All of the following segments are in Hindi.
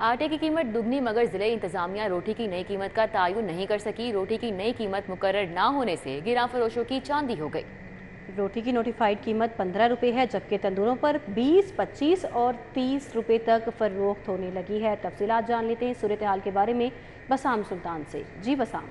आटे की कीमत दुगनी, मगर ज़िले इंतजामिया रोटी की नई कीमत का तयन नहीं कर सकी। रोटी की नई कीमत मुकर न होने से गिरा फरोशों की चांदी हो गई। रोटी की नोटिफाइड कीमत पंद्रह रुपये है, जबकि तंदूरों पर बीस, पच्चीस और तीस रुपये तक फरोख्त होने लगी है। तफसीत जान लेते हैं सूरत हाल के बारे में बसाम सुल्तान से। जी बसाम।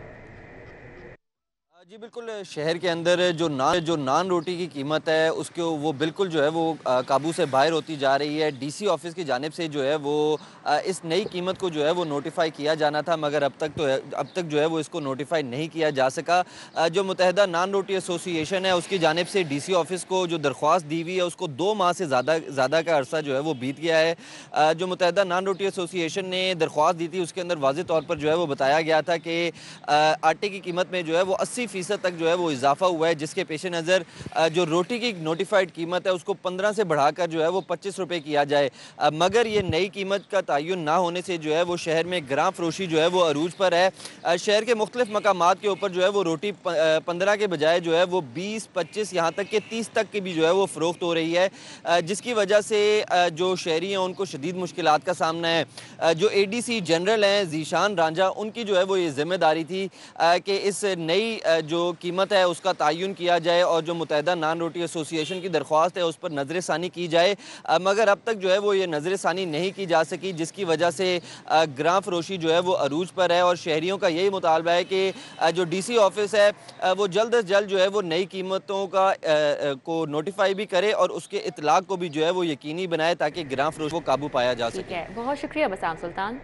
जी, बिल्कुल, शहर के अंदर जो नान जो नान रोटी की कीमत है, उसके वो बिल्कुल जो है वो काबू से बाहर होती जा रही है। डीसी ऑफ़िस की जानब से जो है वो इस नई कीमत को जो है वो नोटिफाई किया जाना था, मगर अब तक तो अब तक जो है वो इसको नोटिफाई नहीं किया जा सका। जो मुतहदा नान रोटी एसोसिएशन है, उसकी जानब से डी सी ऑफ़िस को जो दरख्वास्त दी हुई है, उसको दो माह से ज़्यादा ज़्यादा का अरसा जो है वो बीत गया है। जो मुतहदा नान रोटी एसोसिएशन ने दरख्वास्त दी थी, उसके अंदर वाज तौर पर जो है वो बताया गया था कि आटे की कीमत में जो है वो अस्सी फ़ीसद तक जो है वो इजाफा हुआ है, जिसके पेश नज़र जो रोटी की नोटिफाइड कीमत है, उसको पंद्रह से बढ़ाकर जो है वो पच्चीस रुपये किया जाए। मगर ये नई कीमत का तयन ना होने से जो है वो शहर में ग्राम फरोशी जो है वो अरूज पर है। शहर के मुख्तलिफ़ मकाम के ऊपर जो है वो रोटी पंद्रह के बजाय जो है वो बीस, पच्चीस, यहाँ तक के तीस तक की भी जो है वो फ़रोख्त हो रही है। जिसकी वजह से जो शहरी हैं, उनको शदीद मुश्किल का सामना है। जो ए डी सी जनरल हैं, जीशान रांझा, उनकी जो है वो ये ज़िम्मेदारी थी कि इस नई जो कीमत है उसका तयन किया जाए और जो मुतहदा नान रोटी एसोसिएशन की दरख्वास्त है उस पर नज़र षानी की जाए। मगर अब तक जो है वो ये नज़र षानी नहीं की जा सकी जिसकी वजह से ग्राम फरोशी जो है वो अरूज पर है। और शहरीों का यही मुतालबा है कि जो डी सी ऑफ़िस है वो जल्द अज जल्द जो है वो नई कीमतों का को नोटिफाई भी करे और उसके इतलाक को भी जो है वो यकीनी बनाए ताकि ग्राम फरोश को काबू पाया जा सके। बहुत शुक्रिया बसाम सुल्तान।